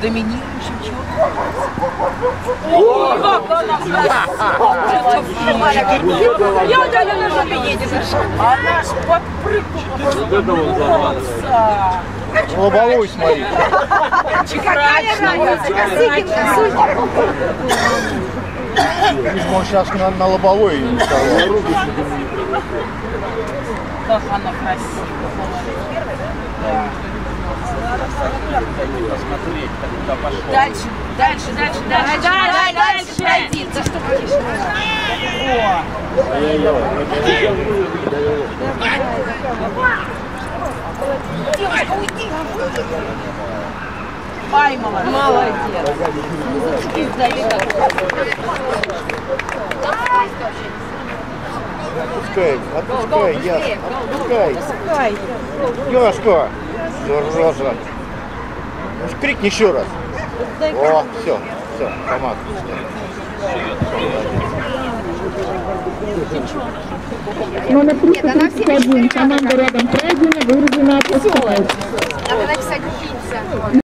доминирующим человеком. Я даже на жопе едет. Она ж подпрыгнула. Лобовую смотри. Какая разница? Косыгин, Видишь, он сейчас на, на лобовой не сказал. Как она красива. Дальше, дальше, дальше, дальше, дальше, дальше, пройди. За что будешь? Девушка, уйди. Ай, молодец. Молодец. Не зацепись за Отпускай, отпускай, ясно, отпускай. Пускай. Яшка, зараза. Ну, крикни еще раз. О, все, все, помог. Номер 331. Команда рядом пройдена, вырежена, отпускает. Надо написать пицца.